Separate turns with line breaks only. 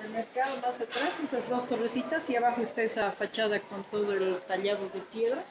del mercado más atrás, esas dos torrecitas, y abajo está esa fachada con todo el tallado de piedra.